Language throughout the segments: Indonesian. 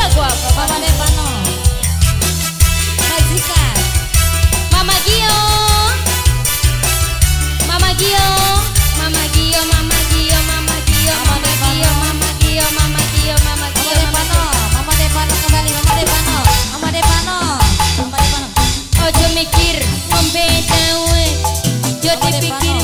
Lah gua, Mama Mama Mama Mama Mama Mama Mama Mama Mama Depano, Mama Depano kembali, Mama Depano, Mama Depano, Mama Depano. Ojo mikir, membedawe, jadi pikir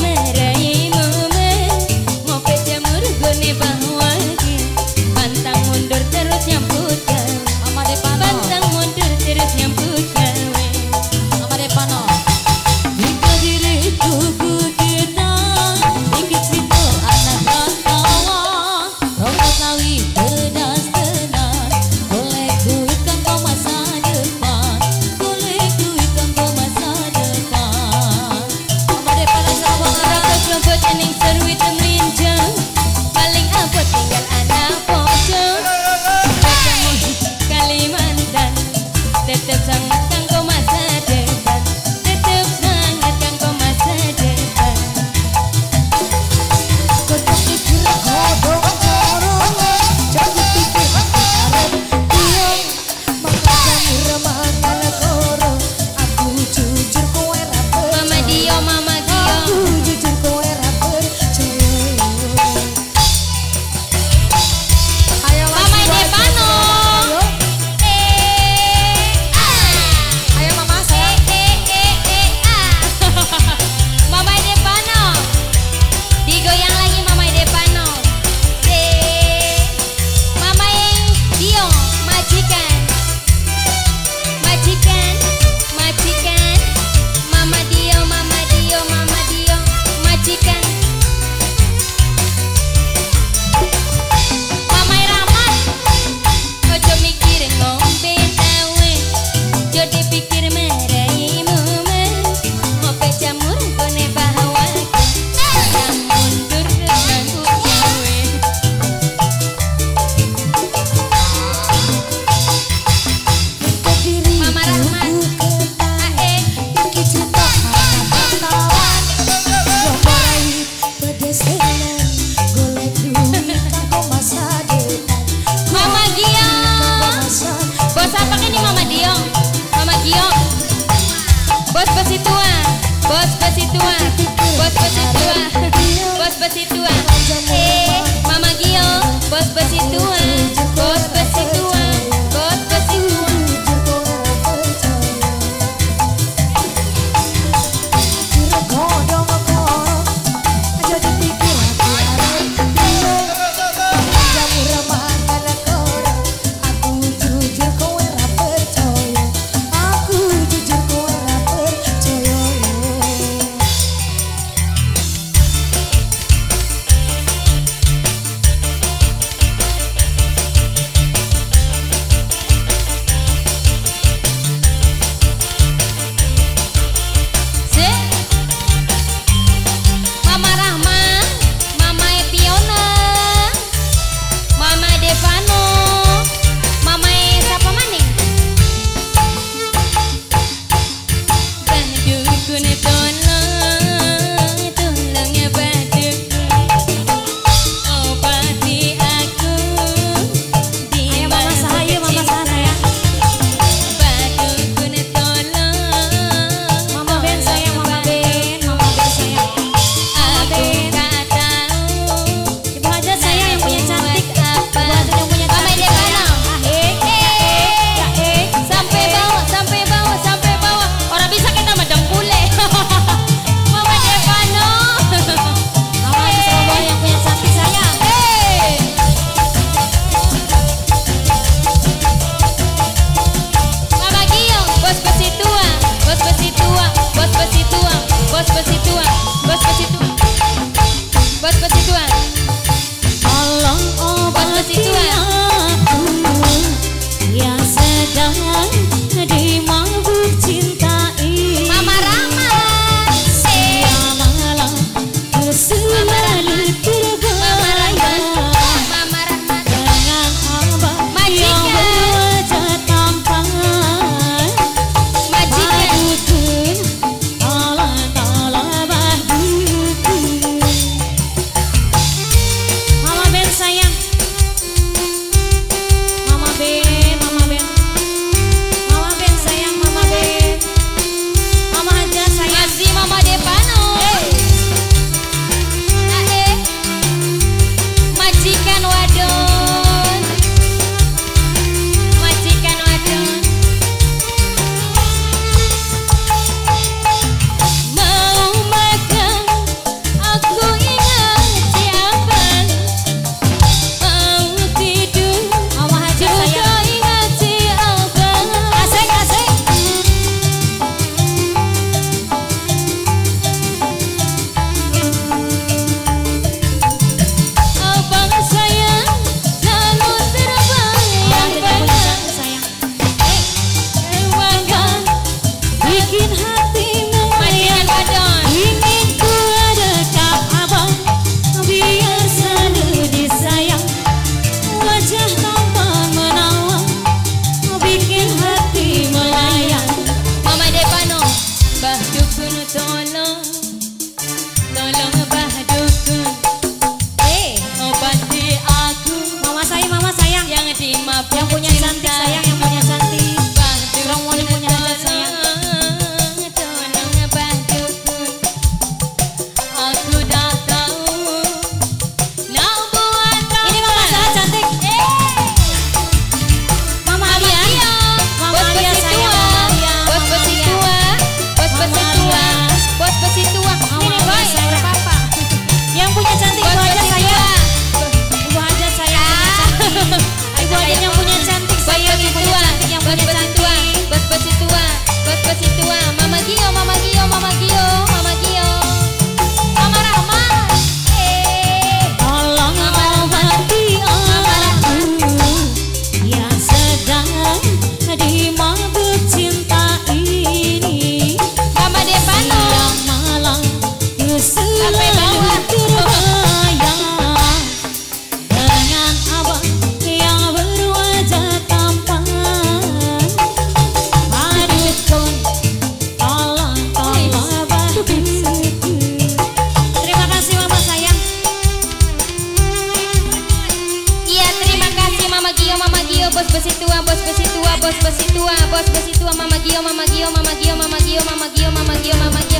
guia, mama guia, mama guia, mama guia, mama guia, mama guia, mama guia.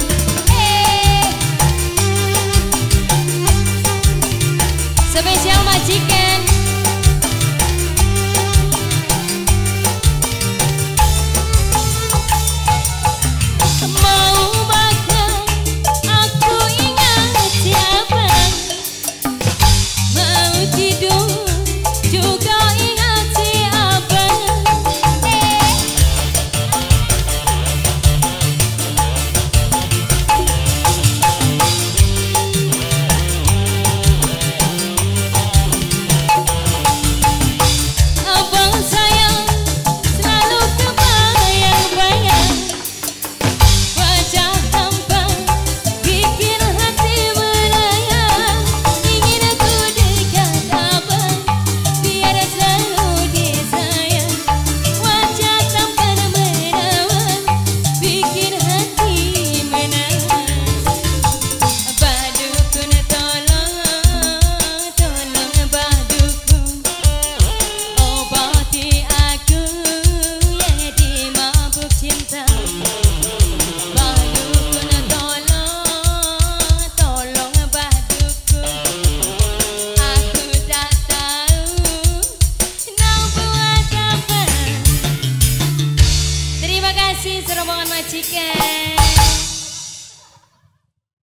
Hey! Você me deu é uma dica